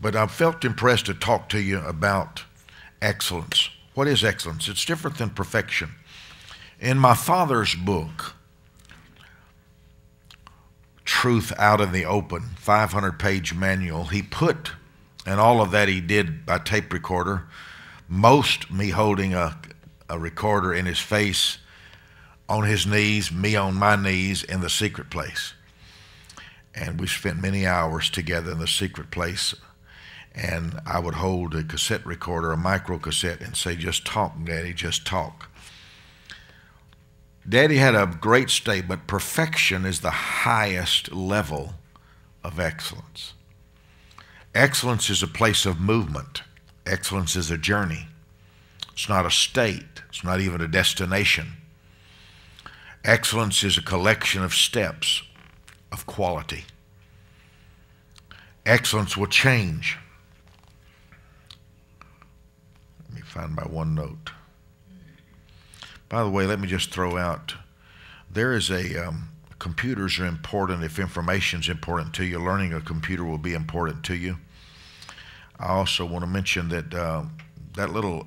But I felt impressed to talk to you about excellence. What is excellence? It's different than perfection. In my father's book, Truth Out in the Open, 500 page manual, he put, and all of that he did by tape recorder, most me holding a, a recorder in his face, on his knees, me on my knees in the secret place. And we spent many hours together in the secret place and I would hold a cassette recorder, a micro cassette, and say, Just talk, Daddy, just talk. Daddy had a great statement perfection is the highest level of excellence. Excellence is a place of movement, excellence is a journey. It's not a state, it's not even a destination. Excellence is a collection of steps of quality. Excellence will change. My OneNote. By the way, let me just throw out there is a um, computers are important if information is important to you. Learning a computer will be important to you. I also want to mention that uh, that little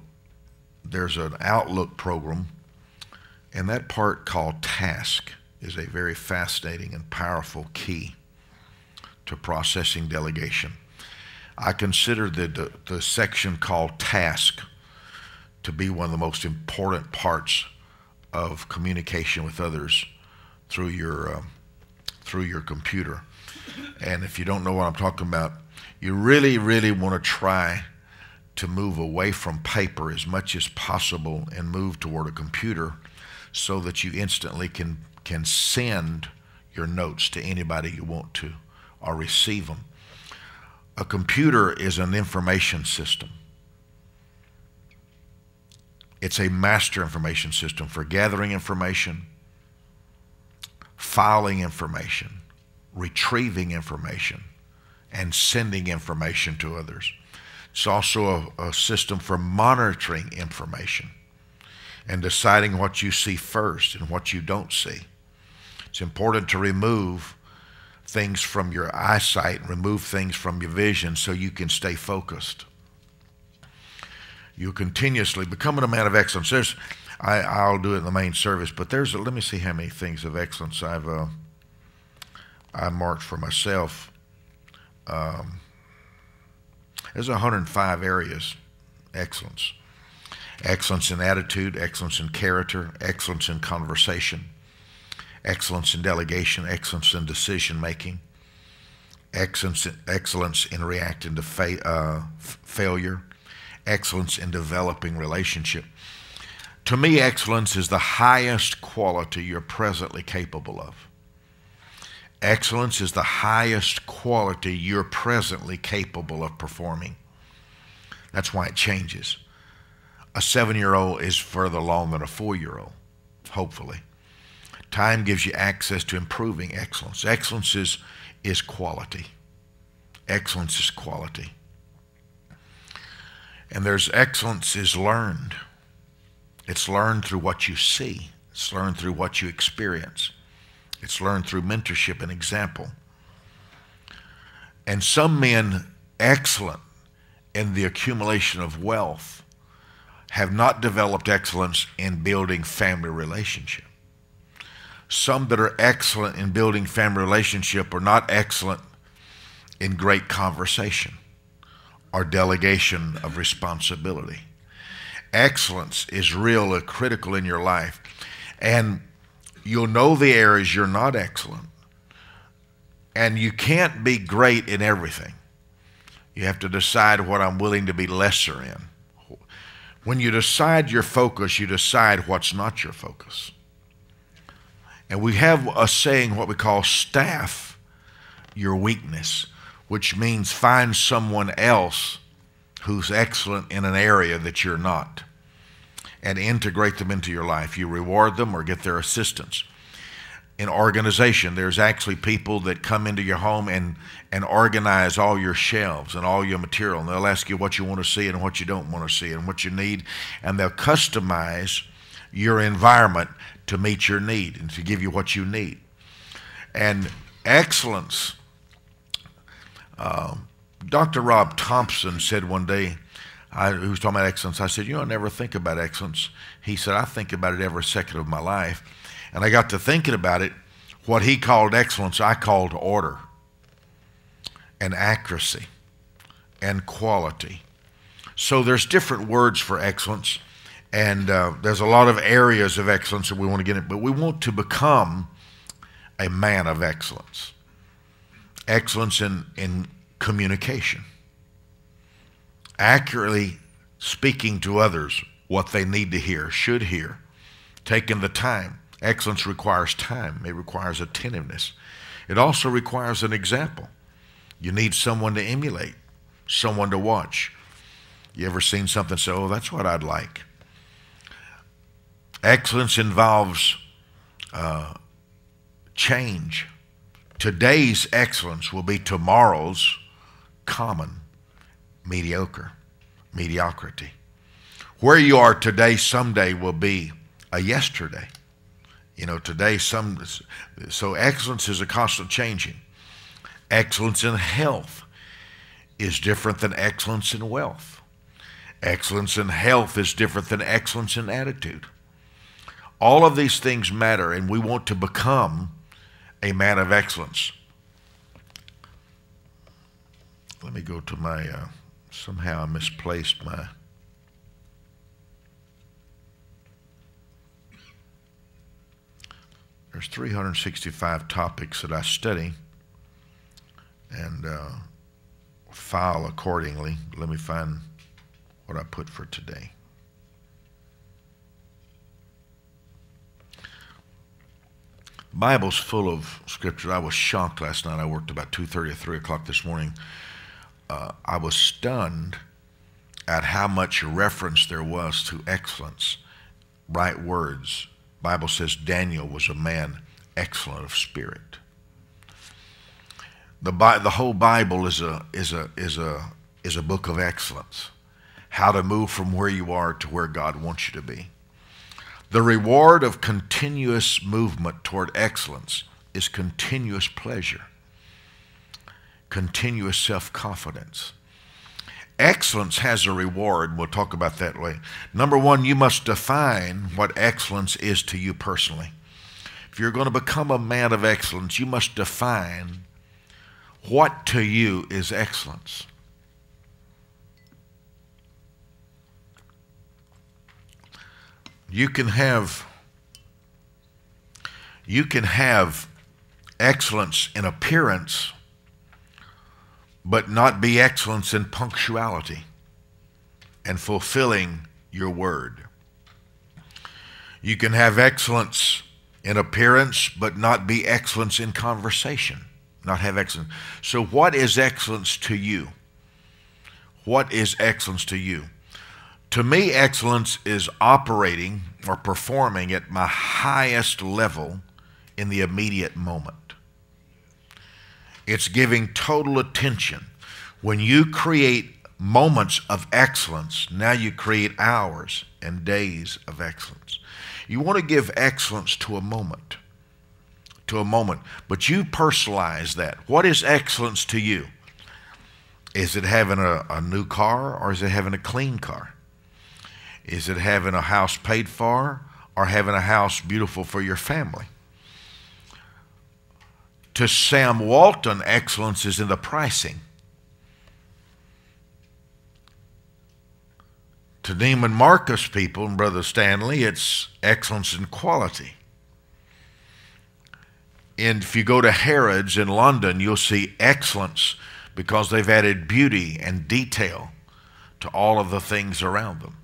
there's an Outlook program, and that part called Task is a very fascinating and powerful key to processing delegation. I consider the, the, the section called Task to be one of the most important parts of communication with others through your uh, through your computer. And if you don't know what I'm talking about, you really, really want to try to move away from paper as much as possible and move toward a computer so that you instantly can can send your notes to anybody you want to or receive them. A computer is an information system. It's a master information system for gathering information, filing information, retrieving information, and sending information to others. It's also a, a, system for monitoring information and deciding what you see first and what you don't see. It's important to remove things from your eyesight and remove things from your vision so you can stay focused you continuously becoming a man of excellence. There's, I, I'll do it in the main service, but there's, a, let me see how many things of excellence I've, uh, I marked for myself. Um, there's 105 areas excellence. Excellence in attitude, excellence in character, excellence in conversation, excellence in delegation, excellence in decision making, excellence, excellence in reacting to fa- uh, failure, excellence in developing relationship. To me, excellence is the highest quality you're presently capable of. Excellence is the highest quality you're presently capable of performing. That's why it changes. A seven year old is further along than a four year old, hopefully. Time gives you access to improving excellence. Excellence is, is quality. Excellence is quality. And there's excellence is learned. It's learned through what you see. It's learned through what you experience. It's learned through mentorship and example. And some men excellent in the accumulation of wealth have not developed excellence in building family relationship. Some that are excellent in building family relationship are not excellent in great conversation or delegation of responsibility. Excellence is real uh, critical in your life. And you'll know the areas you're not excellent. And you can't be great in everything. You have to decide what I'm willing to be lesser in. When you decide your focus, you decide what's not your focus. And we have a saying, what we call staff your weakness which means find someone else who's excellent in an area that you're not and integrate them into your life. You reward them or get their assistance. In organization, there's actually people that come into your home and, and organize all your shelves and all your material. And they'll ask you what you want to see and what you don't want to see and what you need. And they'll customize your environment to meet your need and to give you what you need. And excellence um, Dr. Rob Thompson said one day, I, he was talking about excellence. I said, You know, I never think about excellence. He said, I think about it every second of my life. And I got to thinking about it. What he called excellence, I called order and accuracy and quality. So there's different words for excellence, and uh, there's a lot of areas of excellence that we want to get in, but we want to become a man of excellence. Excellence in, in communication, accurately speaking to others what they need to hear, should hear, taking the time. Excellence requires time, it requires attentiveness. It also requires an example. You need someone to emulate, someone to watch. You ever seen something say, oh, that's what I'd like? Excellence involves uh, change. Today's excellence will be tomorrow's common mediocre, mediocrity. Where you are today, someday will be a yesterday. You know, today, some, so excellence is a constant changing. Excellence in health is different than excellence in wealth. Excellence in health is different than excellence in attitude. All of these things matter, and we want to become a man of excellence. Let me go to my, uh, somehow I misplaced my. There's 365 topics that I study and uh, file accordingly. Let me find what I put for today. Bible's full of scripture. I was shocked last night. I worked about 2.30 or 3 o'clock this morning. Uh, I was stunned at how much reference there was to excellence, right words. Bible says Daniel was a man excellent of spirit. The, the whole Bible is a, is, a, is, a, is a book of excellence. How to move from where you are to where God wants you to be. The reward of continuous movement toward excellence is continuous pleasure, continuous self confidence. Excellence has a reward. We'll talk about that later. Number one, you must define what excellence is to you personally. If you're going to become a man of excellence, you must define what to you is excellence? You can have you can have excellence in appearance but not be excellence in punctuality and fulfilling your word. You can have excellence in appearance but not be excellence in conversation not have excellence. So, what is excellence to you? What is excellence to you? To me, excellence is operating or performing at my highest level in the immediate moment. It's giving total attention. When you create moments of excellence, now you create hours and days of excellence. You want to give excellence to a moment to a moment. But you personalize that. What is excellence to you? Is it having a, a new car or is it having a clean car? Is it having a house paid for or having a house beautiful for your family? To Sam Walton, excellence is in the pricing. To Neiman Marcus people and Brother Stanley, it's excellence in quality. And if you go to Harrods in London, you'll see excellence because they've added beauty and detail to all of the things around them.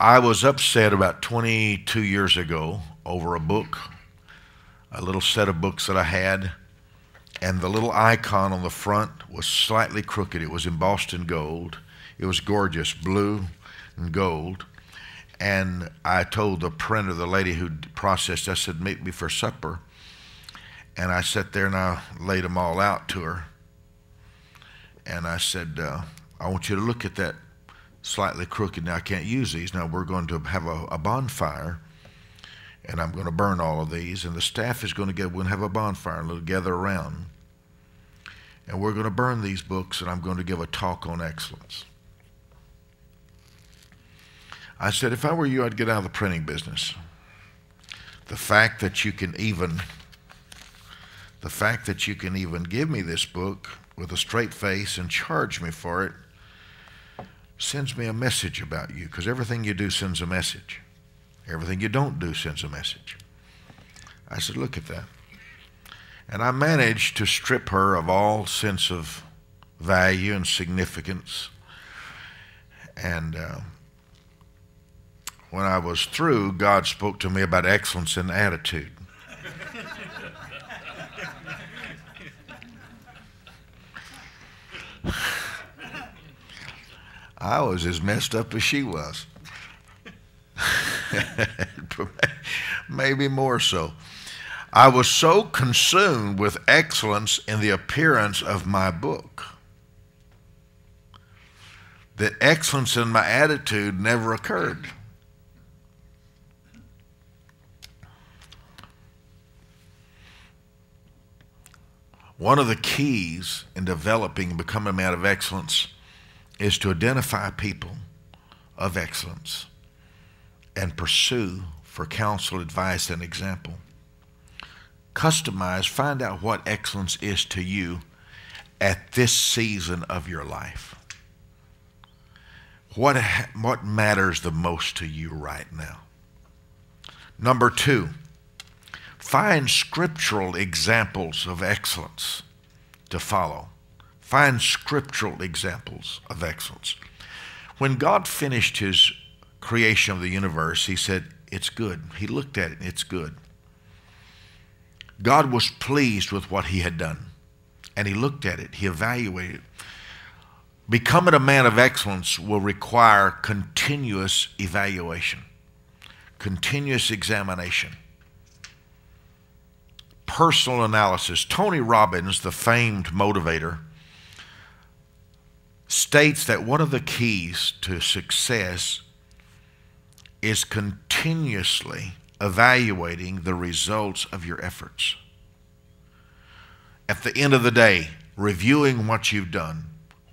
I was upset about 22 years ago over a book, a little set of books that I had, and the little icon on the front was slightly crooked. It was embossed in gold. It was gorgeous, blue and gold. And I told the printer, the lady who processed, I said, meet me for supper. And I sat there and I laid them all out to her. And I said, uh, I want you to look at that slightly crooked. Now, I can't use these. Now, we're going to have a, a bonfire, and I'm going to burn all of these. And the staff is going to get, to have a bonfire and they'll gather around. and we're going to burn these books, and I'm going to give a talk on excellence. I said, if I were you, I'd get out of the printing business. The fact that you can even, the fact that you can even give me this book with a straight face and charge me for it sends me a message about you because everything you do sends a message. Everything you don't do sends a message. I said, look at that. And I managed to strip her of all sense of value and significance. And uh, when I was through, God spoke to me about excellence in attitude. I was as messed up as she was. Maybe more so. I was so consumed with excellence in the appearance of my book that excellence in my attitude never occurred. One of the keys in developing and becoming a man of excellence is to identify people of excellence and pursue for counsel, advice, and example. Customize, find out what excellence is to you at this season of your life. What, what matters the most to you right now? Number two, Find scriptural examples of excellence to follow. Find scriptural examples of excellence. When God finished his creation of the universe, he said, It's good. He looked at it, it's good. God was pleased with what he had done, and he looked at it, he evaluated it. Becoming a man of excellence will require continuous evaluation, continuous examination personal analysis. Tony Robbins, the famed motivator, states that one of the keys to success is continuously evaluating the results of your efforts. At the end of the day, reviewing what you've done,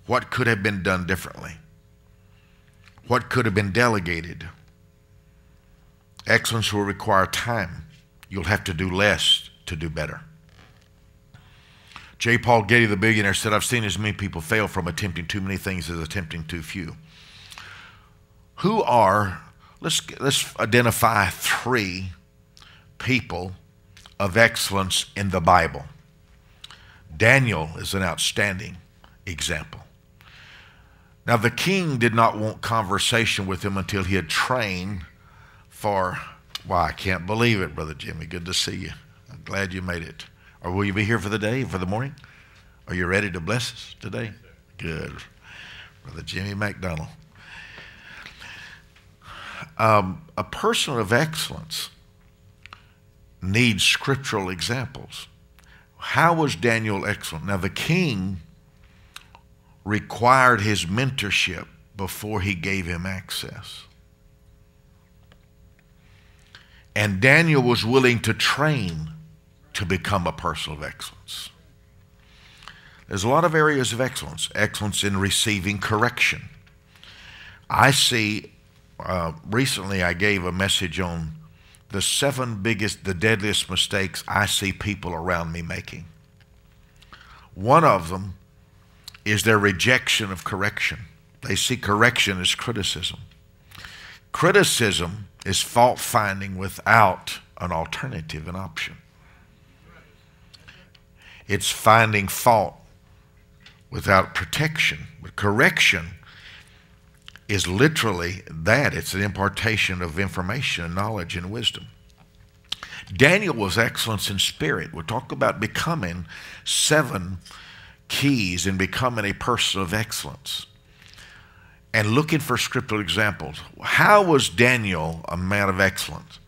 what could have been done differently, what could have been delegated. Excellence will require time. You'll have to do less to do better. J. Paul Getty, the billionaire, said, I've seen as many people fail from attempting too many things as attempting too few. Who are, let's, let's identify three people of excellence in the Bible. Daniel is an outstanding example. Now, the king did not want conversation with him until he had trained for, well, I can't believe it, Brother Jimmy. Good to see you. I'm glad you made it. Or will you be here for the day, for the morning? Are you ready to bless us today? Good. Brother Jimmy McDonald. Um, a person of excellence needs scriptural examples. How was Daniel excellent? Now, the king required his mentorship before he gave him access. And Daniel was willing to train to become a person of excellence. There's a lot of areas of excellence. Excellence in receiving correction. I see, uh, recently I gave a message on the seven biggest, the deadliest mistakes I see people around me making. One of them is their rejection of correction. They see correction as criticism. Criticism is fault finding without an alternative, an option. It's finding fault without protection. But correction is literally that it's an impartation of information knowledge and wisdom. Daniel was excellence in spirit. We'll talk about becoming seven keys in becoming a person of excellence and looking for scriptural examples. How was Daniel a man of excellence?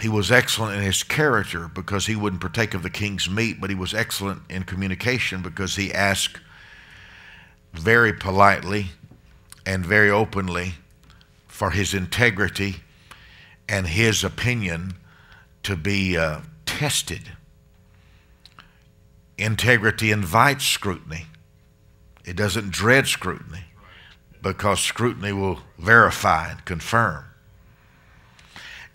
He was excellent in his character because he wouldn't partake of the king's meat, but he was excellent in communication because he asked very politely and very openly for his integrity and his opinion to be uh, tested. Integrity invites scrutiny. It doesn't dread scrutiny because scrutiny will verify and confirm.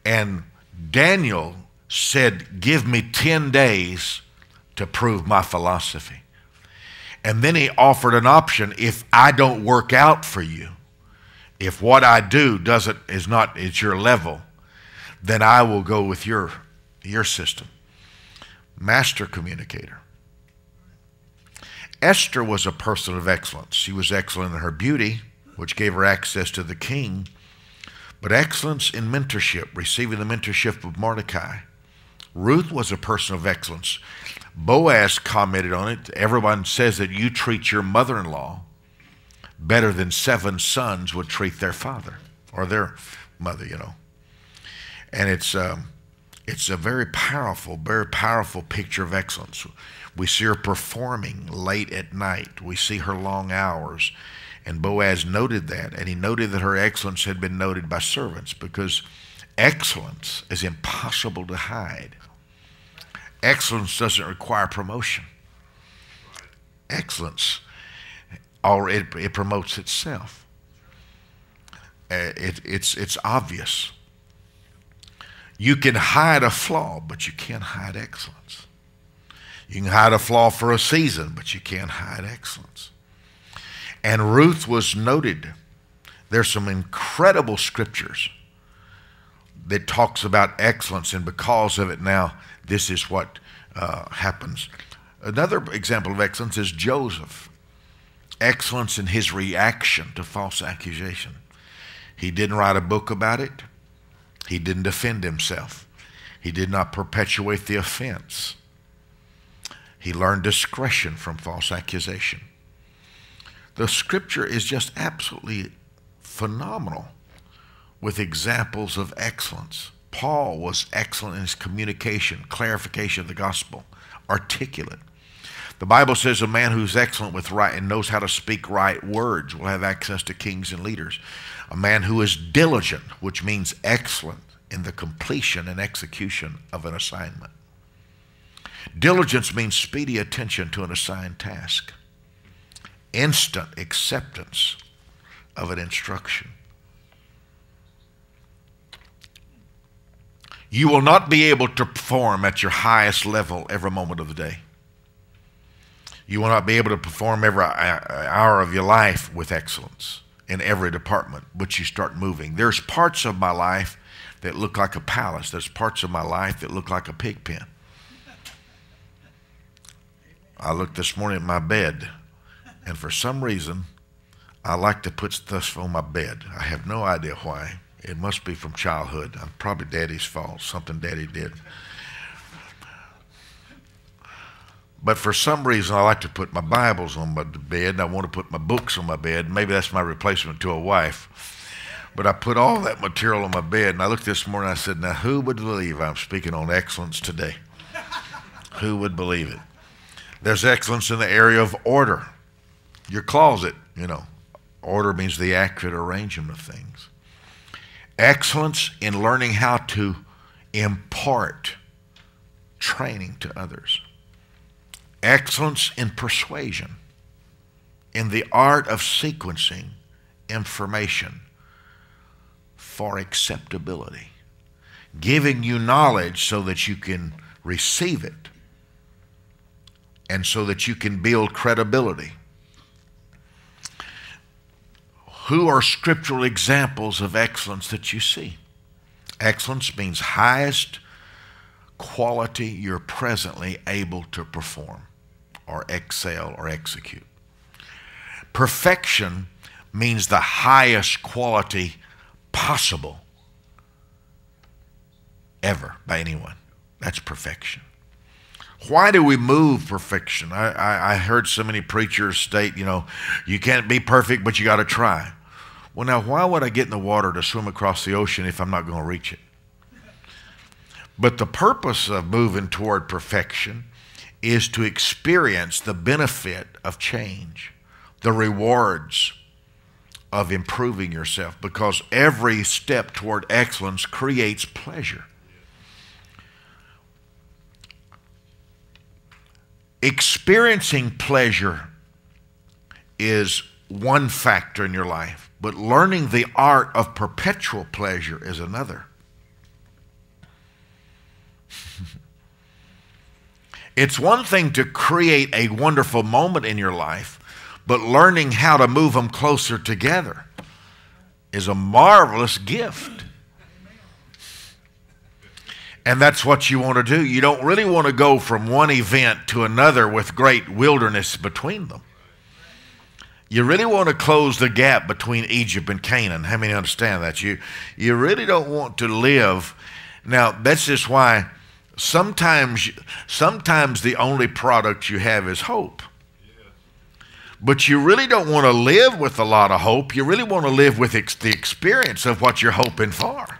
And Daniel said, Give me 10 days to prove my philosophy. And then he offered an option if I don't work out for you, if what I do doesn't is not at your level, then I will go with your your system. Master communicator. Esther was a person of excellence. She was excellent in her beauty, which gave her access to the king, but excellence in mentorship, receiving the mentorship of Mordecai. Ruth was a person of excellence. Boaz commented on it. Everyone says that you treat your mother in law better than seven sons would treat their father or their mother, you know. And it's, um, it's a very powerful, very powerful picture of excellence. We see her performing late at night. We see her long hours. And Boaz noted that, and he noted that her excellence had been noted by servants because excellence is impossible to hide. Excellence doesn't require promotion. Excellence, or it, it promotes itself. Uh, it, it's, it's obvious. You can hide a flaw, but you can't hide excellence. You can hide a flaw for a season, but you can't hide excellence. And Ruth was noted. There's some incredible scriptures that talks about excellence, and because of it now, this is what uh, happens. Another example of excellence is Joseph. Excellence in his reaction to false accusation. He didn't write a book about it. He didn't defend himself. He did not perpetuate the offense. He learned discretion from false accusation. The scripture is just absolutely phenomenal with examples of excellence. Paul was excellent in his communication, clarification of the gospel, articulate. The Bible says a man who's excellent with right and knows how to speak right words will have access to kings and leaders. A man who is diligent, which means excellent in the completion and execution of an assignment. Diligence means speedy attention to an assigned task, instant acceptance of an instruction. You will not be able to perform at your highest level every moment of the day. You will not be able to perform every uh, uh, hour of your life with excellence in every department, but you start moving. There's parts of my life that look like a palace, there's parts of my life that look like a pig pen. I looked this morning at my bed, and for some reason, I like to put stuff on my bed. I have no idea why. It must be from childhood. I'm probably daddy's fault, something daddy did. But for some reason, I like to put my Bibles on my bed, and I want to put my books on my bed. Maybe that's my replacement to a wife. But I put all that material on my bed, and I looked this morning, I said, Now, who would believe I'm speaking on excellence today? who would believe it? There's excellence in the area of order. Your closet, you know, order means the accurate arrangement of things. Excellence in learning how to impart training to others. Excellence in persuasion, in the art of sequencing information for acceptability, giving you knowledge so that you can receive it and so that you can build credibility. Who are scriptural examples of excellence that you see? Excellence means highest quality you're presently able to perform or excel or execute. Perfection means the highest quality possible ever by anyone. That's perfection. Why do we move perfection? I, I, I, heard so many preachers state, you know, you can't be perfect, but you got to try. Well, now, why would I get in the water to swim across the ocean if I'm not going to reach it? But the purpose of moving toward perfection is to experience the benefit of change, the rewards of improving yourself, because every step toward excellence creates pleasure. Experiencing pleasure is one factor in your life, but learning the art of perpetual pleasure is another. it's one thing to create a wonderful moment in your life, but learning how to move them closer together is a marvelous gift. And that's what you want to do. You don't really want to go from one event to another with great wilderness between them. You really want to close the gap between Egypt and Canaan. How many understand that? You, you really don't want to live. Now, that's just why sometimes, sometimes the only product you have is hope. But you really don't want to live with a lot of hope. You really want to live with ex- the experience of what you're hoping for.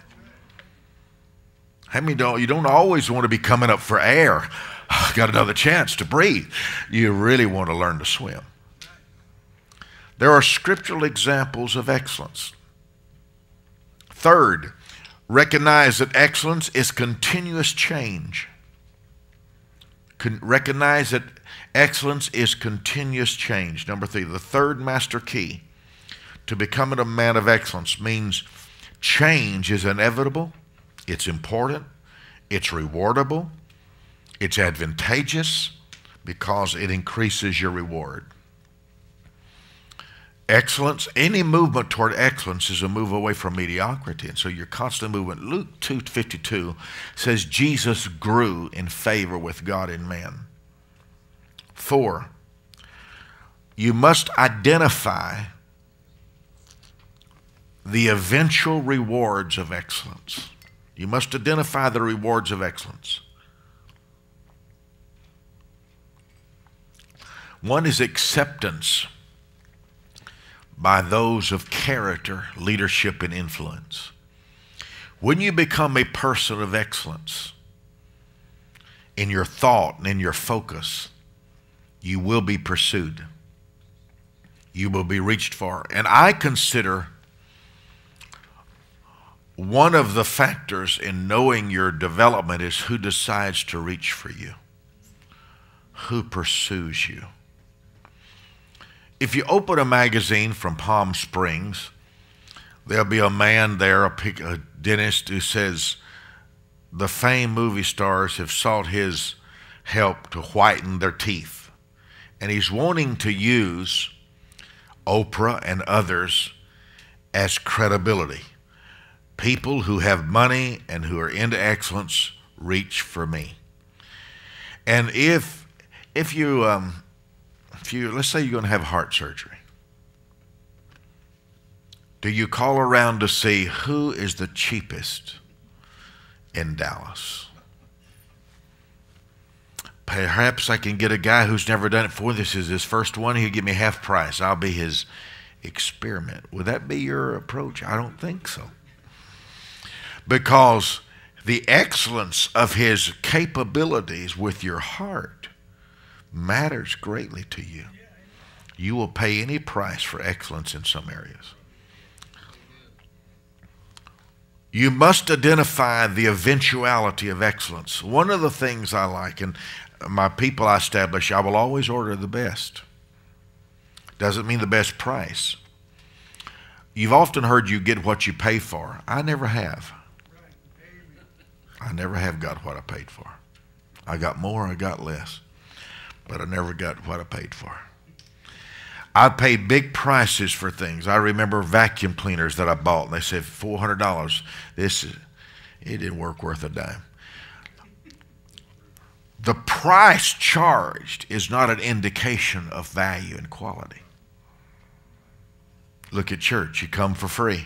How mean, don't? You don't always want to be coming up for air. Got another chance to breathe. You really want to learn to swim. There are scriptural examples of excellence. Third, recognize that excellence is continuous change. Con- recognize that excellence is continuous change. Number three, the third master key to becoming a man of excellence means change is inevitable, it's important, it's rewardable, it's advantageous because it increases your reward. Excellence, any movement toward excellence is a move away from mediocrity. And so your constant movement. Luke 2.52 says Jesus grew in favor with God and man. Four, you must identify the eventual rewards of excellence. You must identify the rewards of excellence. One is acceptance by those of character, leadership, and influence. When you become a person of excellence in your thought and in your focus, you will be pursued. You will be reached for. And I consider one of the factors in knowing your development is who decides to reach for you, who pursues you. If you open a magazine from Palm Springs, there'll be a man there, a, a dentist, who says the famed movie stars have sought his help to whiten their teeth. And he's wanting to use Oprah and others as credibility. People who have money and who are into excellence reach for me. And if if you um, if you, let's say you're going to have heart surgery, do you call around to see who is the cheapest in Dallas? Perhaps I can get a guy who's never done it before. This is his first one. He'll give me half price. I'll be his experiment. Would that be your approach? I don't think so. Because the excellence of his capabilities with your heart matters greatly to you. You will pay any price for excellence in some areas. You must identify the eventuality of excellence. One of the things I like, and my people I establish, I will always order the best. Doesn't mean the best price. You've often heard you get what you pay for. I never have. I never have got what I paid for. I got more, I got less but I never got what I paid for. I paid big prices for things. I remember vacuum cleaners that I bought, and they said four hundred dollars. This is, it didn't work worth a dime. The price charged is not an indication of value and quality. Look at church; you come for free.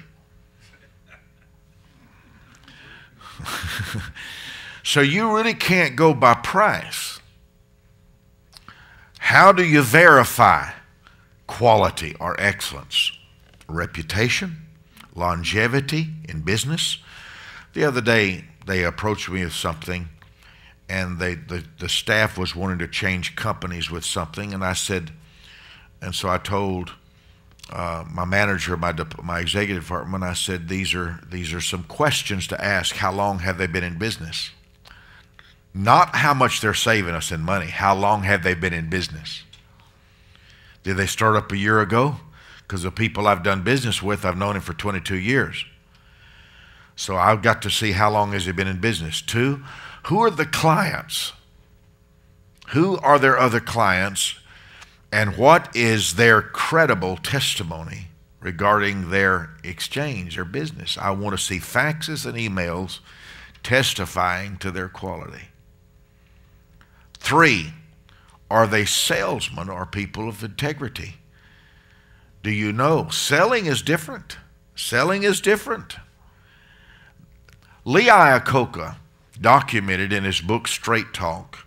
so you really can't go by price. How do you verify quality or excellence? Reputation, longevity in business. The other day, they approached me with something, and they, the, the staff was wanting to change companies with something, and I said, and so I told uh, my manager, my my executive department, I said these are these are some questions to ask. How long have they been in business? Not how much they're saving us in money. How long have they been in business? Did they start up a year ago? Because the people I've done business with, I've known him for 22 years. So I've got to see how long has he been in business. Two, who are the clients? Who are their other clients? And what is their credible testimony regarding their exchange or business? I want to see faxes and emails testifying to their quality. Three, are they salesmen or people of integrity? Do you know? Selling is different. Selling is different. Lee Iacocca documented in his book Straight Talk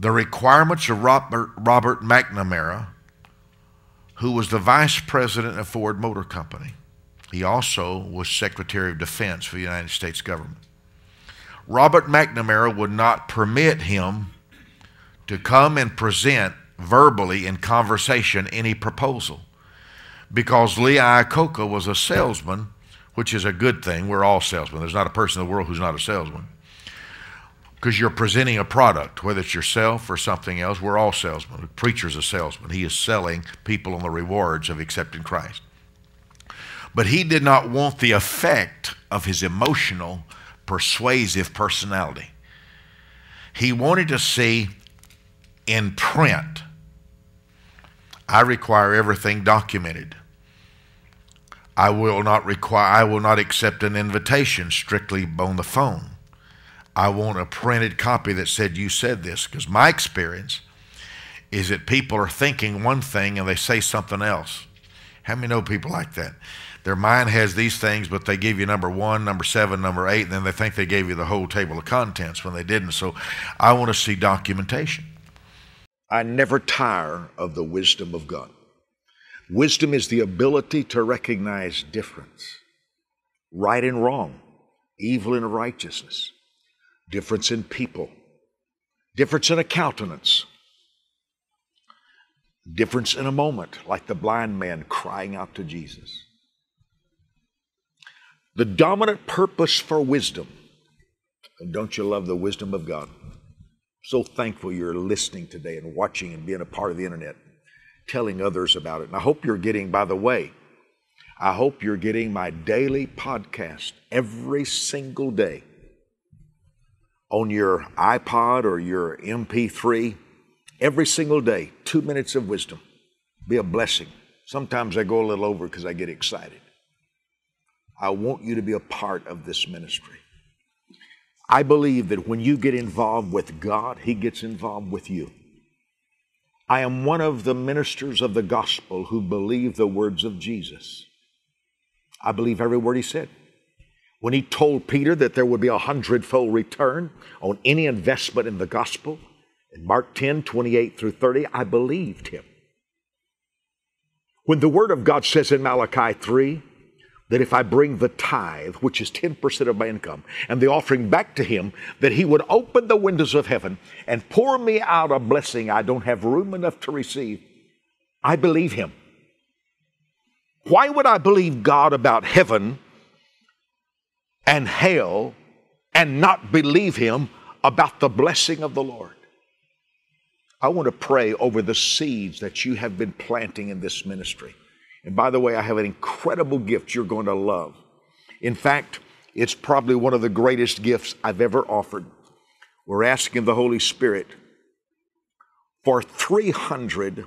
the requirements of Robert, Robert McNamara, who was the vice president of Ford Motor Company. He also was Secretary of Defense for the United States government. Robert McNamara would not permit him to come and present verbally in conversation any proposal because Lee Iacocca was a salesman, which is a good thing. We're all salesmen. There's not a person in the world who's not a salesman. Because you're presenting a product, whether it's yourself or something else, we're all salesmen. A preacher's a salesman. He is selling people on the rewards of accepting Christ. But he did not want the effect of his emotional, persuasive personality. He wanted to see in print. I require everything documented. I will not require I will not accept an invitation strictly on the phone. I want a printed copy that said you said this because my experience is that people are thinking one thing and they say something else. How many know people like that? Their mind has these things, but they give you number one, number seven, number eight, and then they think they gave you the whole table of contents when they didn't. So I want to see documentation. I never tire of the wisdom of God. Wisdom is the ability to recognize difference, right and wrong, evil and righteousness, difference in people, difference in a countenance, difference in a moment, like the blind man crying out to Jesus. The dominant purpose for wisdom, and don't you love the wisdom of God? So thankful you're listening today and watching and being a part of the internet, telling others about it. And I hope you're getting, by the way, I hope you're getting my daily podcast every single day on your iPod or your MP3 every single day. Two minutes of wisdom. Be a blessing. Sometimes I go a little over because I get excited. I want you to be a part of this ministry. I believe that when you get involved with God, He gets involved with you. I am one of the ministers of the gospel who believe the words of Jesus. I believe every word He said. When He told Peter that there would be a hundredfold return on any investment in the gospel, in Mark 10 28 through 30, I believed Him. When the Word of God says in Malachi 3, that if I bring the tithe, which is 10% of my income, and the offering back to Him, that He would open the windows of heaven and pour me out a blessing I don't have room enough to receive. I believe Him. Why would I believe God about heaven and hell and not believe Him about the blessing of the Lord? I want to pray over the seeds that you have been planting in this ministry. And by the way, I have an incredible gift you're going to love. In fact, it's probably one of the greatest gifts I've ever offered. We're asking the Holy Spirit for 300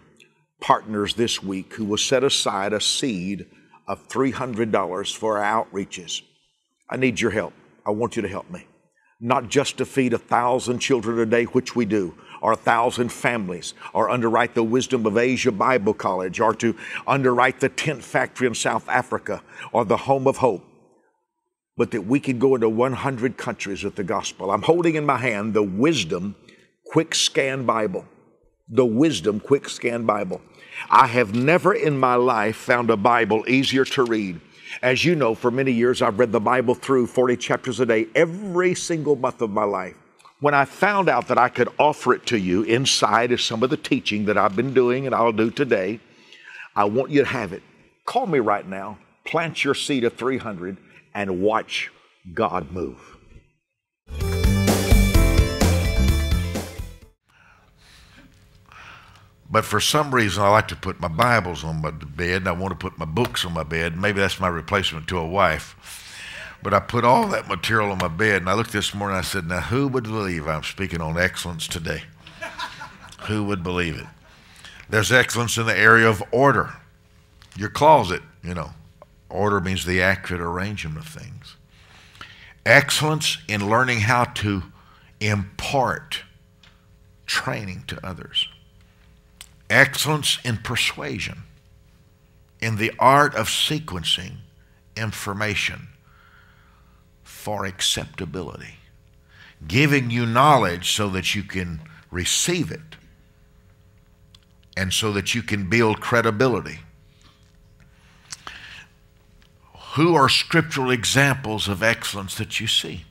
partners this week who will set aside a seed of $300 for our outreaches. I need your help. I want you to help me. Not just to feed a thousand children a day, which we do, or a thousand families, or underwrite the Wisdom of Asia Bible College, or to underwrite the tent factory in South Africa, or the Home of Hope, but that we could go into 100 countries with the gospel. I'm holding in my hand the Wisdom Quick Scan Bible. The Wisdom Quick Scan Bible. I have never in my life found a Bible easier to read. As you know, for many years I've read the Bible through 40 chapters a day every single month of my life when I found out that I could offer it to you inside of some of the teaching that I've been doing and I'll do today, I want you to have it. Call me right now, plant your seed of 300, and watch God move. But for some reason, I like to put my Bibles on my bed, and I want to put my books on my bed. Maybe that's my replacement to a wife. But I put all that material on my bed, and I looked this morning. I said, "Now, who would believe I'm speaking on excellence today? who would believe it?" There's excellence in the area of order. Your closet, you know, order means the accurate arrangement of things. Excellence in learning how to impart training to others. Excellence in persuasion, in the art of sequencing information for acceptability, giving you knowledge so that you can receive it and so that you can build credibility. Who are scriptural examples of excellence that you see?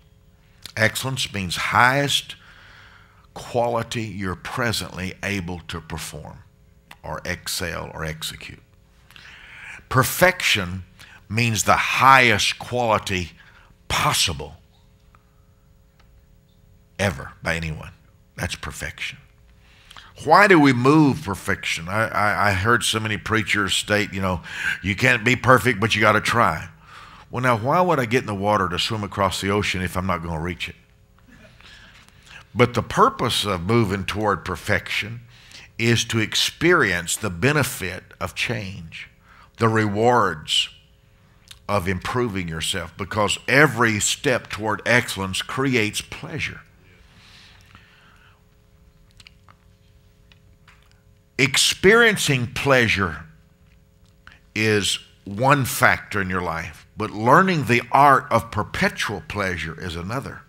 Excellence means highest quality you're presently able to perform or excel or execute. Perfection means the highest quality possible ever by anyone. That's perfection. Why do we move perfection? I, I, I, heard so many preachers state, you know, you can't be perfect, but you got to try. Well, now, why would I get in the water to swim across the ocean if I'm not going to reach it? But the purpose of moving toward perfection is to experience the benefit of change, the rewards of improving yourself, because every step toward excellence creates pleasure. Experiencing pleasure is one factor in your life, but learning the art of perpetual pleasure is another.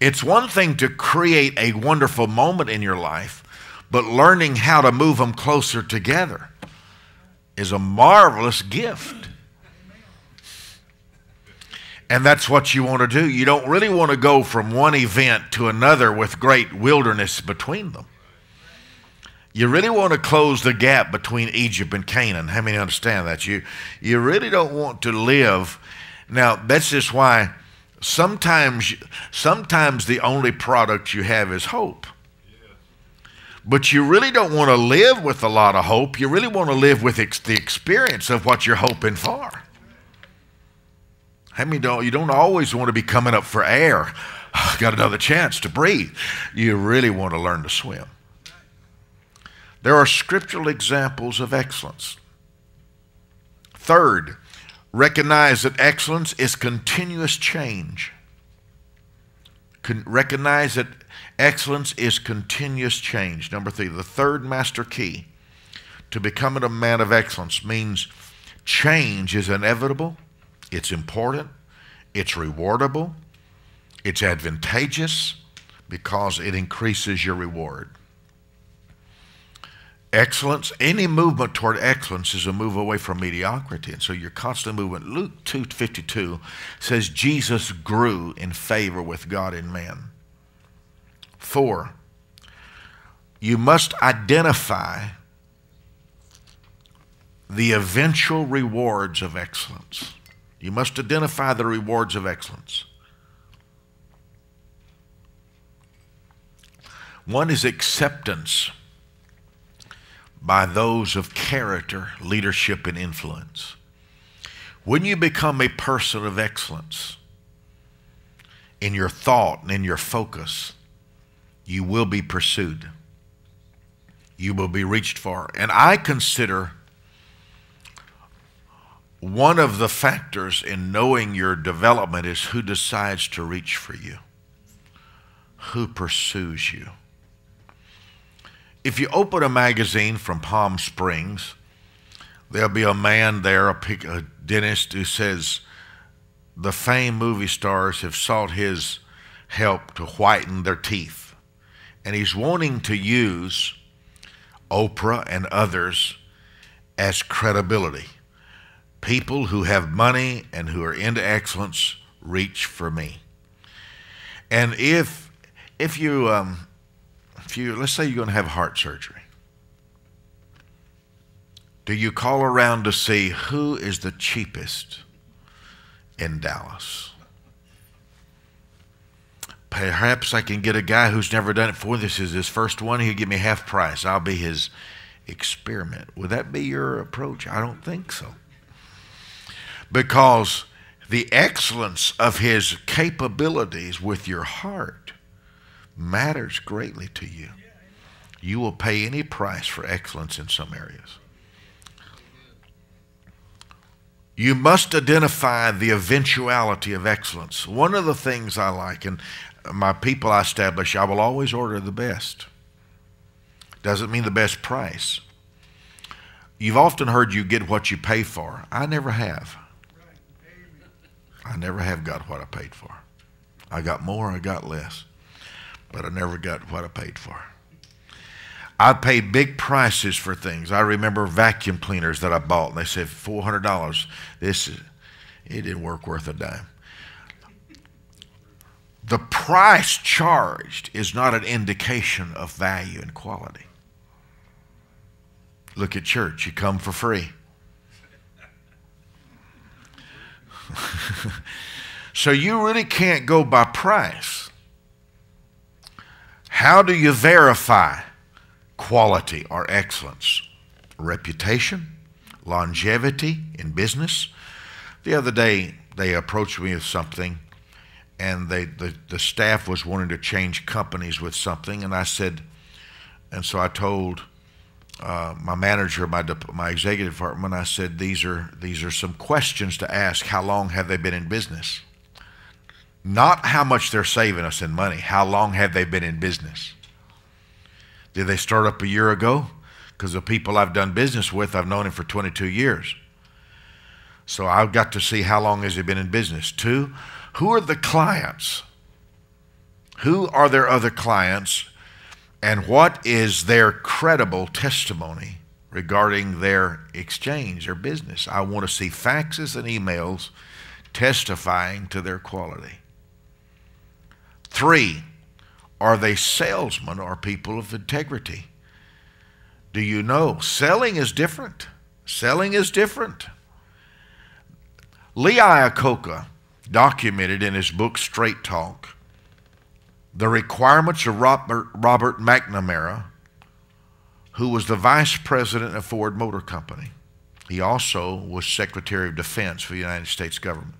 It's one thing to create a wonderful moment in your life, but learning how to move them closer together is a marvelous gift. And that's what you want to do. You don't really want to go from one event to another with great wilderness between them. You really want to close the gap between Egypt and Canaan. How many understand that? You, you really don't want to live. Now, that's just why sometimes, sometimes the only product you have is hope. But you really don't want to live with a lot of hope. You really want to live with ex- the experience of what you're hoping for. How many don't, you don't always want to be coming up for air. Got another chance to breathe. You really want to learn to swim. There are scriptural examples of excellence. Third, recognize that excellence is continuous change. Con- recognize that excellence is continuous change. Number three, the third master key to becoming a man of excellence means change is inevitable it's important, it's rewardable, it's advantageous because it increases your reward. Excellence, any movement toward excellence is a move away from mediocrity. And so your constant movement. Luke 2.52 says Jesus grew in favor with God and man. Four, you must identify the eventual rewards of excellence. You must identify the rewards of excellence. One is acceptance by those of character, leadership, and influence. When you become a person of excellence in your thought and in your focus, you will be pursued. You will be reached for. And I consider one of the factors in knowing your development is who decides to reach for you, who pursues you. If you open a magazine from Palm Springs, there'll be a man there, a, a dentist, who says the famed movie stars have sought his help to whiten their teeth. And he's wanting to use Oprah and others as credibility people who have money and who are into excellence reach for me. And if if you um, let's say you're going to have heart surgery, do you call around to see who is the cheapest in Dallas? perhaps I can get a guy who's never done it before. This is his first one. He'll give me half price. I'll be his experiment. Would that be your approach? I don't think so. Because the excellence of his capabilities with your heart matters greatly to you. You will pay any price for excellence in some areas. You must identify the eventuality of excellence. One of the things I like, and my people I establish, I will always order the best. Doesn't mean the best price. You've often heard you get what you pay for. I never have. I never have got what I paid for. I got more, I got less, but I never got what I paid for. I paid big prices for things. I remember vacuum cleaners that I bought, and they said four hundred dollars. This is, it didn't work worth a dime. The price charged is not an indication of value and quality. Look at church; you come for free. so you really can't go by price. How do you verify? quality or excellence, reputation, longevity in business. The other day, they approached me with something, and they, the, the staff was wanting to change companies with something, and I said, and so I told uh, my manager, my my executive department, I said these are these are some questions to ask. How long have they been in business? Not how much they're saving us in money. How long have they been in business? Did they start up a year ago? Because the people I've done business with, I've known him for 22 years. So I've got to see how long has he been in business. Two, who are the clients? Who are their other clients? And what is their credible testimony regarding their exchange, their business? I want to see faxes and emails testifying to their quality. Three, are they salesmen or people of integrity? Do you know? Selling is different. Selling is different. Lee Iacocca documented in his book Straight Talk the requirements of Robert, Robert McNamara, who was the vice president of Ford Motor Company. He also was Secretary of Defense for the United States government.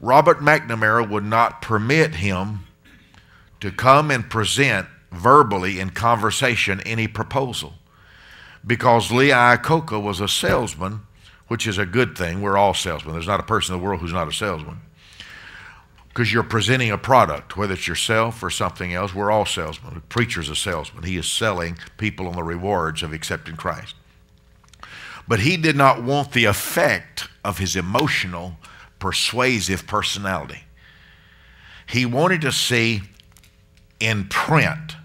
Robert McNamara would not permit him to come and present verbally in conversation any proposal. Because Lee Iacocca was a salesman, which is a good thing. We're all salesmen. There's not a person in the world who's not a salesman. Because you're presenting a product, whether it's yourself or something else, we're all salesmen. Preacher's a salesman. He is selling people on the rewards of accepting Christ. But he did not want the effect of his emotional, persuasive personality. He wanted to see in print.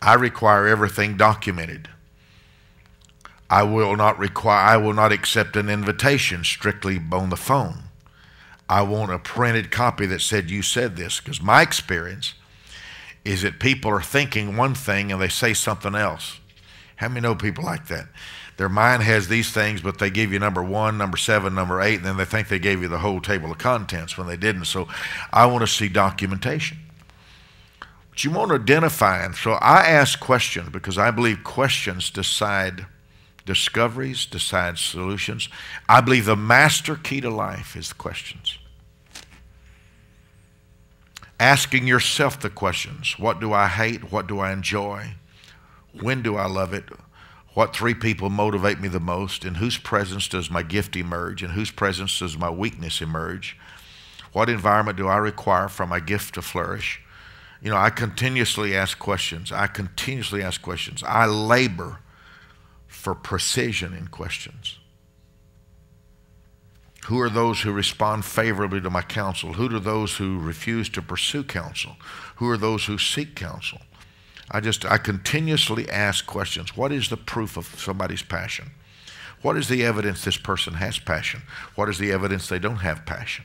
I require everything documented. I will not require I will not accept an invitation strictly on the phone. I want a printed copy that said you said this because my experience is that people are thinking one thing and they say something else. How many know people like that? Their mind has these things, but they give you number one, number seven, number eight, and then they think they gave you the whole table of contents when they didn't. So I want to see documentation. But you want to identify. And so I ask questions because I believe questions decide discoveries, decide solutions. I believe the master key to life is the questions. Asking yourself the questions What do I hate? What do I enjoy? When do I love it? What three people motivate me the most? In whose presence does my gift emerge? In whose presence does my weakness emerge? What environment do I require for my gift to flourish? You know, I continuously ask questions. I continuously ask questions. I labor for precision in questions. Who are those who respond favorably to my counsel? Who are those who refuse to pursue counsel? Who are those who seek counsel? I just, I continuously ask questions. What is the proof of somebody's passion? What is the evidence this person has passion? What is the evidence they don't have passion?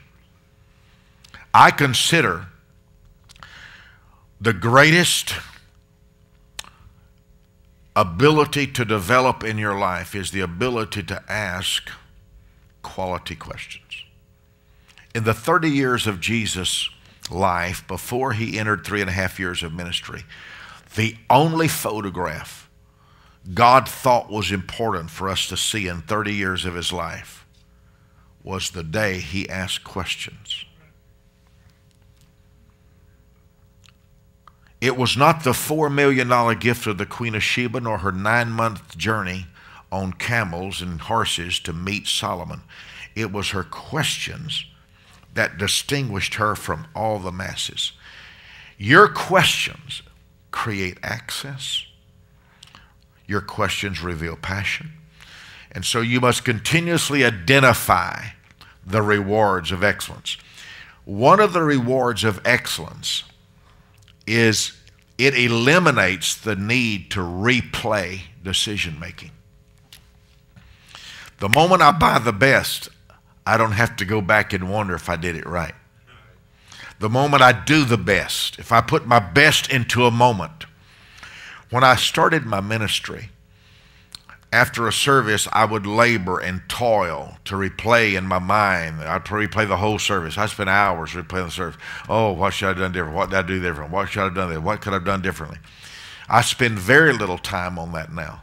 I consider the greatest ability to develop in your life is the ability to ask quality questions. In the 30 years of Jesus life before he entered three and a half years of ministry, the only photograph God thought was important for us to see in 30 years of his life was the day he asked questions. It was not the $4 million gift of the Queen of Sheba nor her nine month journey on camels and horses to meet Solomon. It was her questions that distinguished her from all the masses. Your questions create access, your questions reveal passion. And so you must continuously identify the rewards of excellence. One of the rewards of excellence is it eliminates the need to replay decision making. The moment I buy the best, I don't have to go back and wonder if I did it right. The moment I do the best, if I put my best into a moment. When I started my ministry, after a service, I would labor and toil to replay in my mind. I'd replay the whole service. I spent hours replaying the service. Oh, what should I have done different? What did I do different? What should I have done different? What could I have done differently? I spend very little time on that now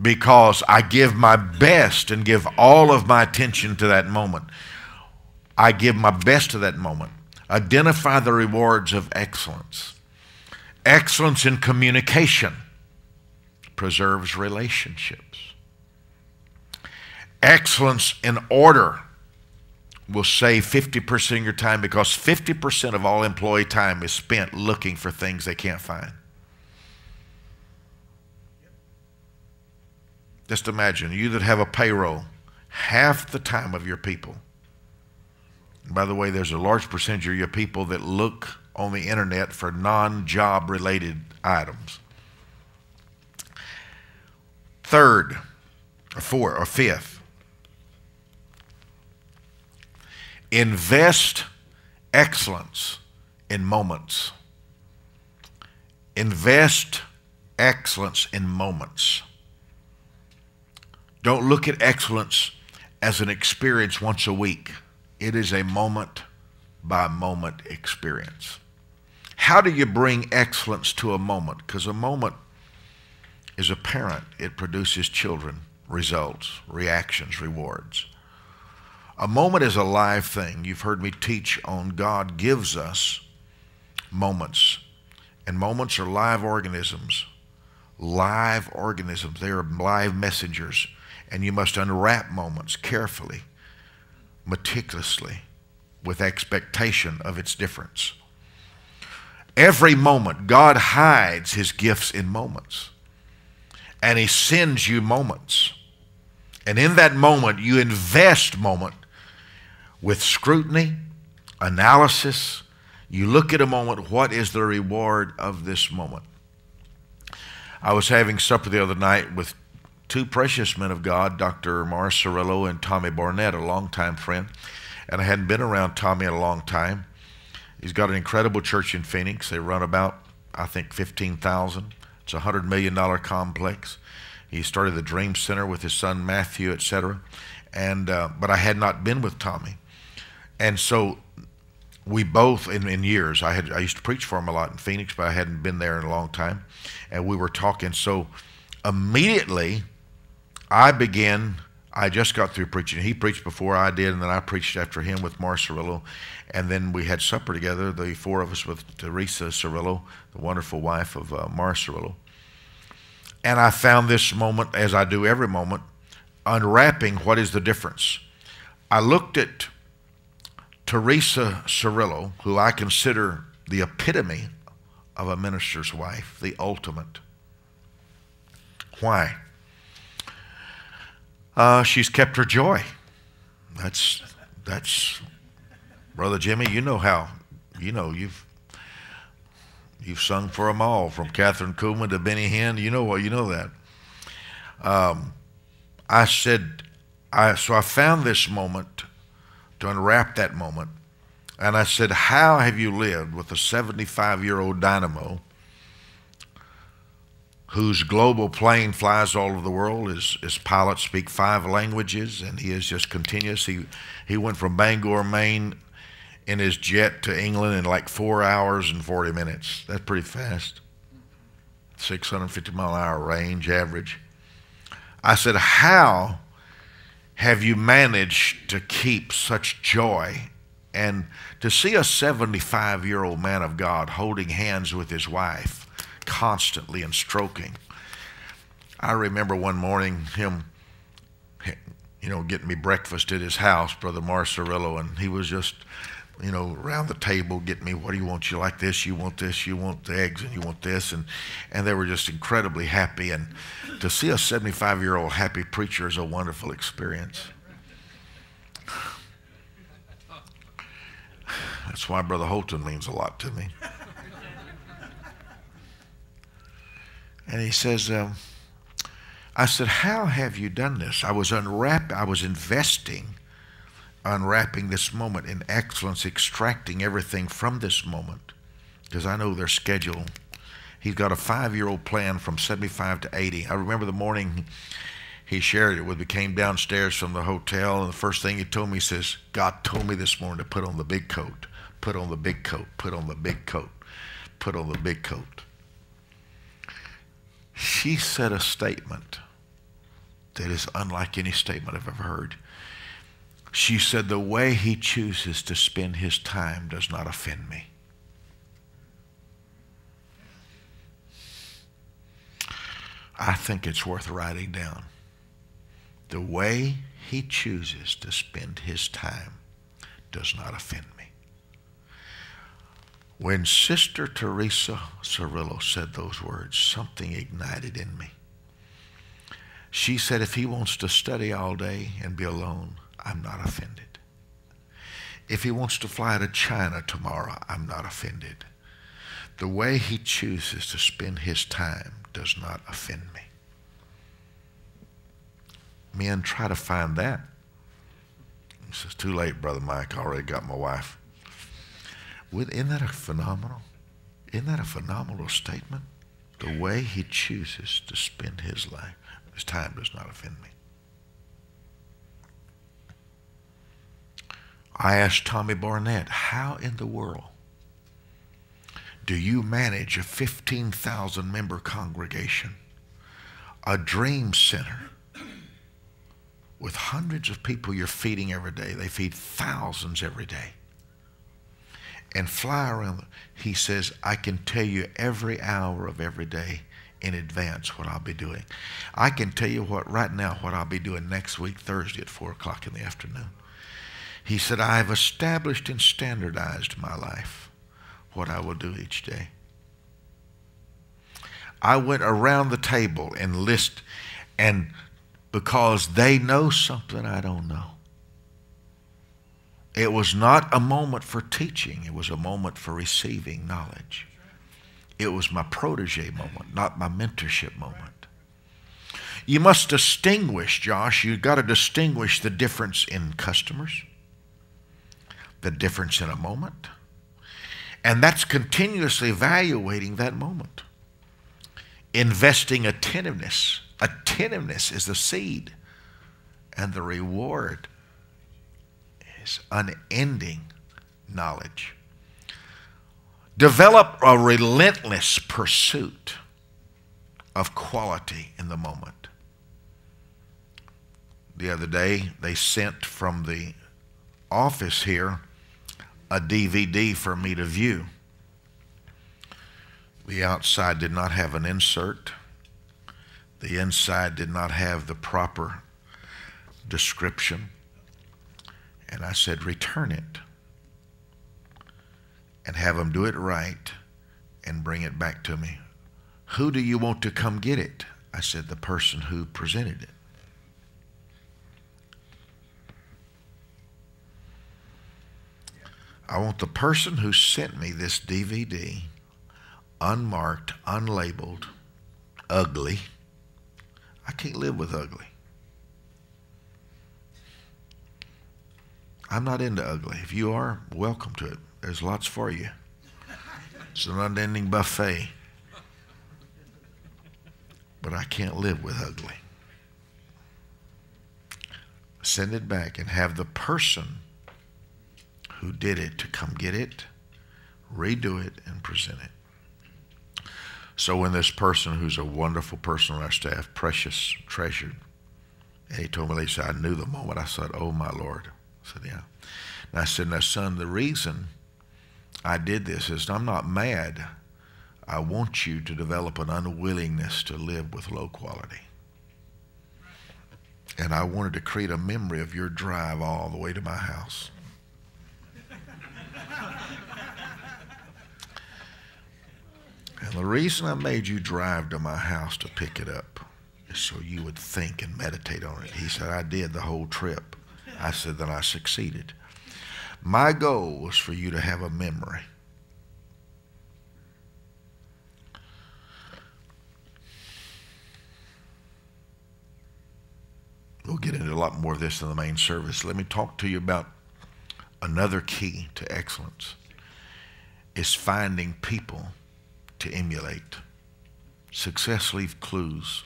because I give my best and give all of my attention to that moment. I give my best to that moment. Identify the rewards of excellence. Excellence in communication preserves relationships. Excellence in order will save 50% of your time because 50% of all employee time is spent looking for things they can't find. Just imagine you that have a payroll, half the time of your people. By the way, there's a large percentage of your people that look on the internet for non job related items. Third, or four, or fifth, invest excellence in moments. Invest excellence in moments. Don't look at excellence as an experience once a week. It is a moment by moment experience. How do you bring excellence to a moment? Because a moment is a parent, it produces children, results, reactions, rewards. A moment is a live thing. You've heard me teach on God gives us moments, and moments are live organisms. Live organisms, they are live messengers, and you must unwrap moments carefully, meticulously, with expectation of its difference. Every moment, God hides his gifts in moments and He sends you moments. And in that moment, you invest moment with scrutiny, analysis. You look at a moment, what is the reward of this moment? I was having supper the other night with two precious men of God, Dr. Morris Cerullo and Tommy Barnett, a longtime friend. And I hadn't been around Tommy in a long time. He's got an incredible church in Phoenix. They run about, I think, 15,000. It's a $100 million complex. He started the Dream Center with his son Matthew, etc. And, uh, but I had not been with Tommy. And so we both, in, in years, I, had, I used to preach for him a lot in Phoenix, but I hadn't been there in a long time. And we were talking. So immediately, I began I just got through preaching. He preached before I did, and then I preached after him with Morris Cerullo. And then we had supper together, the four of us with Teresa Cerullo, the wonderful wife of uh, Morris Cerullo. And I found this moment, as I do every moment, unwrapping what is the difference. I looked at Teresa Cerullo, who I consider the epitome of a minister's wife, the ultimate. Why? Uh, she's kept her joy. That's that's brother Jimmy. You know how. You know you've you've sung for them all, from Kathryn Kuhlman to Benny Hinn. You know what? You know that. Um, I said, I so I found this moment to unwrap that moment, and I said, "How have you lived with a 75 year old dynamo?" Whose global plane flies all over the world. His, his pilots speak five languages, and he is just continuous. He, he went from Bangor, Maine in his jet to England in like four hours and 40 minutes. That's pretty fast. 650 mile hour range average. I said, How have you managed to keep such joy and to see a 75 year old man of God holding hands with his wife constantly and stroking? I remember one morning him, you know, getting me breakfast at his house, Brother Morris Cerullo, and he was just, you know, around the table getting me, what do you want? You like this? You want this? You want the eggs and you want this? And, and they were just incredibly happy. And to see a 75 year old happy preacher is a wonderful experience. That's why Brother Holton means a lot to me. And he says, um, I said, How have you done this? I was unwrap I was investing, unwrapping this moment in excellence, extracting everything from this moment. Because I know their schedule. He's got a five year old plan from 75 to 80. I remember the morning he shared it with me, came downstairs from the hotel, and the first thing he told me, he says, God told me this morning to put on the big coat, put on the big coat, put on the big coat, put on the big coat. She said a statement that is unlike any statement I've ever heard. She said, The way he chooses to spend his time does not offend me. I think it's worth writing down. The way he chooses to spend his time does not offend me. When Sister Teresa Cerullo said those words, something ignited in me. She said, if he wants to study all day and be alone, I'm not offended. If he wants to fly to China tomorrow, I'm not offended. The way he chooses to spend his time does not offend me. Men try to find that. He says, too late, Brother Mike. I already got my wife. Isn't that a phenomenal? Isn't that a phenomenal statement? The way he chooses to spend his life. His time does not offend me. I asked Tommy Barnett, how in the world do you manage a 15,000 member congregation, a dream center, with hundreds of people you're feeding every day? They feed thousands every day. And fly around. He says, I can tell you every hour of every day in advance what I'll be doing. I can tell you what right now what I'll be doing next week, Thursday at four o'clock in the afternoon. He said, I have established and standardized my life, what I will do each day. I went around the table and list and because they know something I don't know. It was not a moment for teaching, it was a moment for receiving knowledge. It was my protege moment, not my mentorship moment. You must distinguish, Josh, you've got to distinguish the difference in customers, the difference in a moment, and that's continuously evaluating that moment. Investing attentiveness. Attentiveness is the seed, and the reward is unending knowledge. Develop a relentless pursuit of quality in the moment. The other day, they sent from the office here a DVD for me to view. The outside did not have an insert. The inside did not have the proper description. And I said, return it and have them do it right and bring it back to me. Who do you want to come get it? I said, the person who presented it. I want the person who sent me this DVD, unmarked, unlabeled, ugly. I can't live with ugly. I'm not into ugly. If you are, welcome to it. There's lots for you. It's an unending buffet. But I can't live with ugly. Send it back and have the person who did it to come get it, redo it, and present it. So when this person, who's a wonderful person on our staff, precious, treasured, and he told me, he said, I knew the moment. I said, oh, my Lord. I said, yeah. And I said, now, son, the reason I did this is I'm not mad. I want you to develop an unwillingness to live with low quality. And I wanted to create a memory of your drive all the way to my house. and the reason I made you drive to my house to pick it up is so you would think and meditate on it. He said, I did the whole trip. I said, then I succeeded. My goal was for you to have a memory We'll get into a lot more of this in the main service. Let me talk to you about another key to excellence is finding people to emulate. Success leave clues.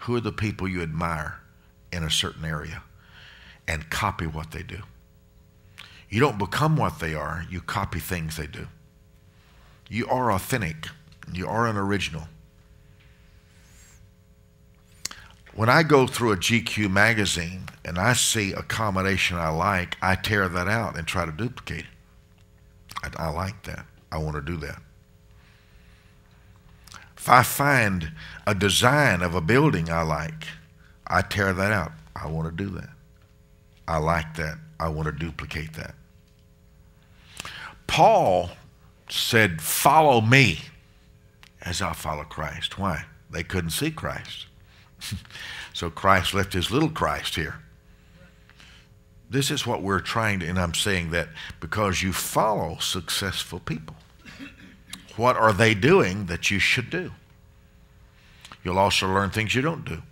Who are the people you admire in a certain area? And copy what they do. You don't become what they are, you copy things they do. You are authentic. You are an original. When I go through a GQ magazine and I see a combination I like, I tear that out and try to duplicate it. I, I like that. I want to do that. If I find a design of a building I like, I tear that out. I want to do that. I like that. I want to duplicate that. Paul said, Follow me as I follow Christ. Why? They couldn't see Christ. so Christ left his little Christ here. This is what we're trying to, and I'm saying that because you follow successful people. What are they doing that you should do? You'll also learn things you don't do,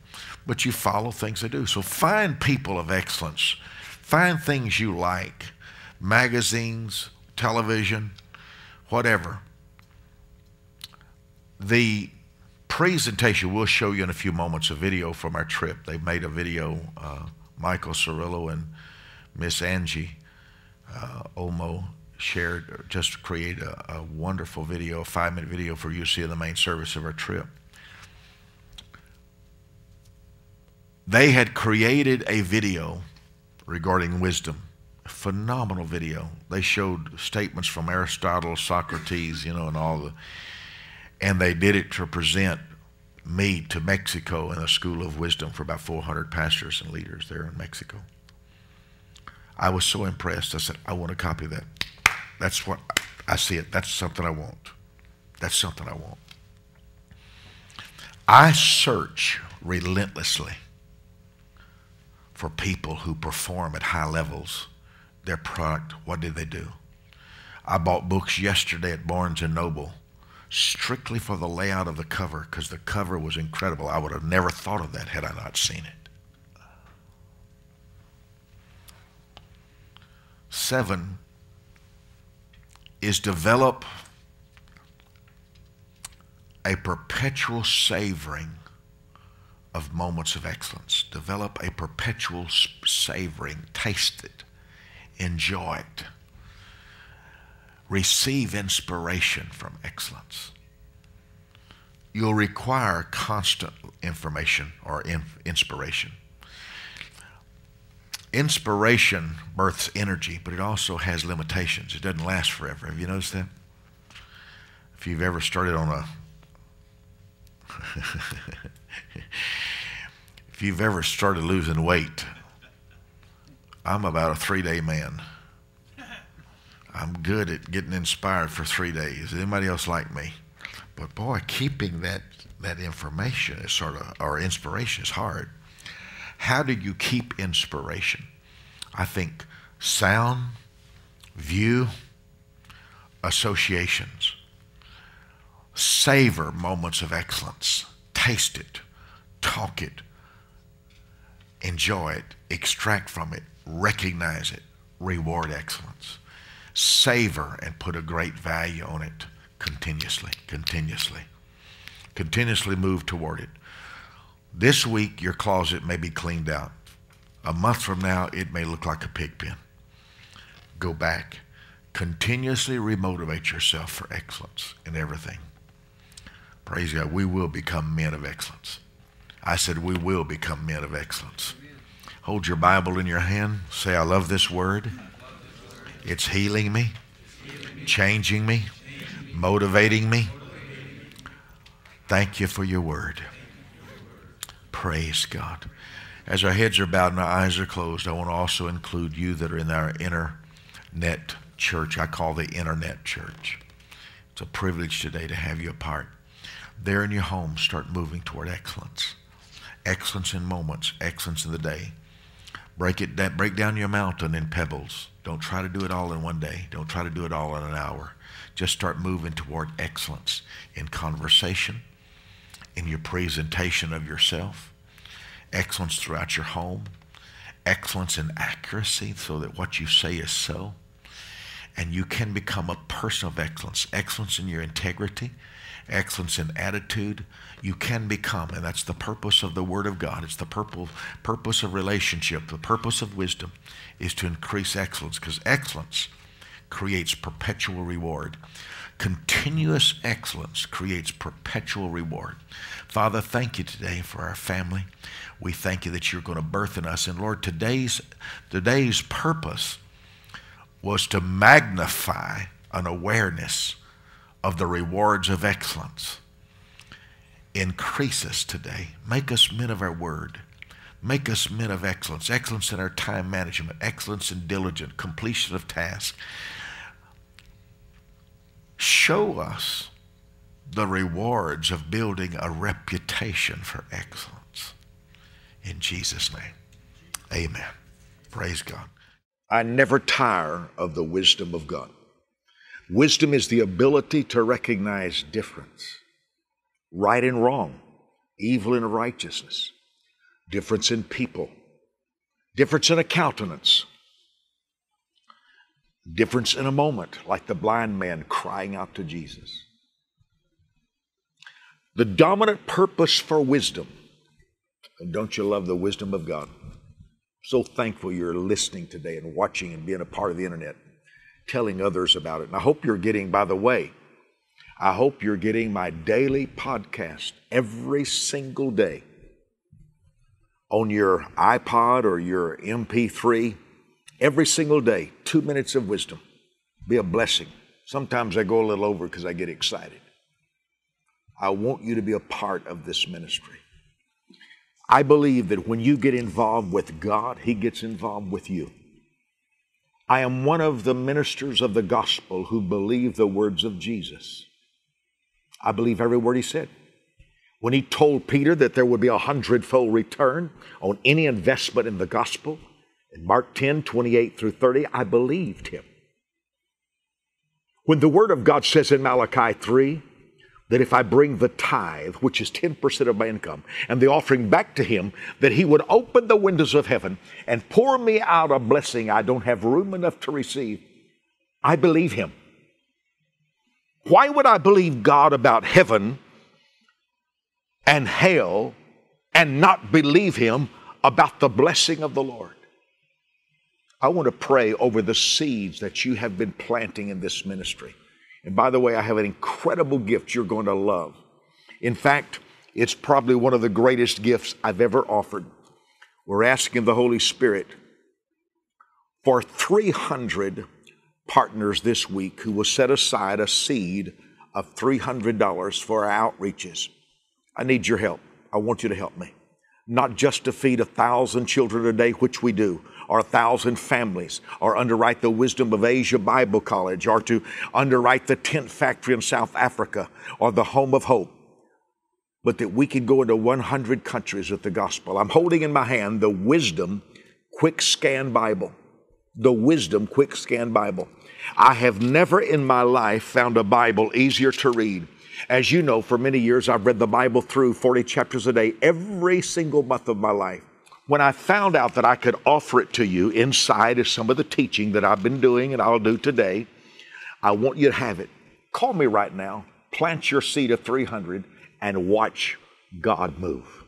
but you follow things they do. So find people of excellence. Find things you like magazines, television, whatever. The presentation, we'll show you in a few moments a video from our trip. They made a video, uh, Michael Cirillo and Miss Angie uh, Omo shared, just create a, a wonderful video, a five minute video for you to see in the main service of our trip. They had created a video regarding wisdom, a phenomenal video. They showed statements from Aristotle, Socrates, you know, and all the and they did it to present me to Mexico in a school of wisdom for about 400 pastors and leaders there in Mexico. I was so impressed. I said, I want a copy that. That's what I see it. That's something I want. That's something I want. I search relentlessly for people who perform at high levels. Their product, what did they do? I bought books yesterday at Barnes and Noble strictly for the layout of the cover because the cover was incredible. I would have never thought of that had I not seen it. Seven is develop a perpetual savoring of moments of excellence. Develop a perpetual savoring. Taste it. Enjoy it receive inspiration from excellence. You'll require constant information or inspiration. Inspiration births energy, but it also has limitations. It doesn't last forever. Have you noticed that? If you've ever started on a if you've ever started losing weight, I'm about a three day man. I'm good at getting inspired for three days. Anybody else like me? But boy, keeping that that information is sort of or inspiration is hard. How do you keep inspiration? I think sound, view, associations. Savor moments of excellence. Taste it, talk it, enjoy it, extract from it, recognize it, reward excellence savor and put a great value on it continuously, continuously. Continuously move toward it. This week, your closet may be cleaned out. A month from now, it may look like a pig pen. Go back Continuously remotivate yourself for excellence in everything. Praise God. We will become men of excellence. I said, we will become men of excellence. Hold your Bible in your hand. Say, I love this word. It's healing me, changing me, motivating me. Thank you for your word. Praise God. As our heads are bowed and our eyes are closed, I want to also include you that are in our internet church. I call the internet church. It's a privilege today to have you a part. There in your home, start moving toward excellence. Excellence in moments, excellence in the day. Break it down, break down your mountain in pebbles. Don't try to do it all in one day. Don't try to do it all in an hour. Just start moving toward excellence in conversation, in your presentation of yourself, excellence throughout your home, excellence in accuracy so that what you say is so. And you can become a person of excellence, excellence in your integrity, excellence in attitude, you can become. And that's the purpose of the Word of God. It's the purpose, purpose of relationship. The purpose of wisdom is to increase excellence because excellence creates perpetual reward. Continuous excellence creates perpetual reward. Father, thank you today for our family. We thank you that you're going to birth in us. And Lord, today's, today's purpose was to magnify an awareness of the rewards of excellence. Increase us today. Make us men of our word. Make us men of excellence, excellence in our time management, excellence in diligent completion of tasks. Show us the rewards of building a reputation for excellence. In Jesus' name, amen. Praise God. I never tire of the wisdom of God. Wisdom is the ability to recognize difference, right and wrong, evil and righteousness, difference in people, difference in a countenance, difference in a moment, like the blind man crying out to Jesus. The dominant purpose for wisdom, and don't you love the wisdom of God? So thankful you're listening today and watching and being a part of the internet telling others about it. And I hope you're getting, by the way, I hope you're getting my daily podcast every single day on your iPod or your MP3 every single day. Two minutes of wisdom. Be a blessing. Sometimes I go a little over because I get excited. I want you to be a part of this ministry. I believe that when you get involved with God, He gets involved with you. I am one of the ministers of the gospel who believe the words of Jesus. I believe every word he said. When he told Peter that there would be a hundredfold return on any investment in the gospel, in Mark 10 28 through 30, I believed him. When the word of God says in Malachi 3, that if I bring the tithe, which is 10% of my income, and the offering back to him, that he would open the windows of heaven and pour me out a blessing I don't have room enough to receive. I believe him. Why would I believe God about heaven and hell and not believe him about the blessing of the Lord? I want to pray over the seeds that you have been planting in this ministry. And by the way, I have an incredible gift you're going to love. In fact, it's probably one of the greatest gifts I've ever offered. We're asking the Holy Spirit for 300 partners this week who will set aside a seed of $300 for our outreaches. I need your help. I want you to help me. Not just to feed a thousand children a day, which we do, or a thousand families, or underwrite the Wisdom of Asia Bible College, or to underwrite the tent factory in South Africa, or the Home of Hope, but that we could go into 100 countries with the gospel. I'm holding in my hand the Wisdom Quick Scan Bible. The Wisdom Quick Scan Bible. I have never in my life found a Bible easier to read. As you know, for many years I've read the Bible through 40 chapters a day every single month of my life when I found out that I could offer it to you inside of some of the teaching that I've been doing and I'll do today, I want you to have it. Call me right now, plant your seed of 300, and watch God move.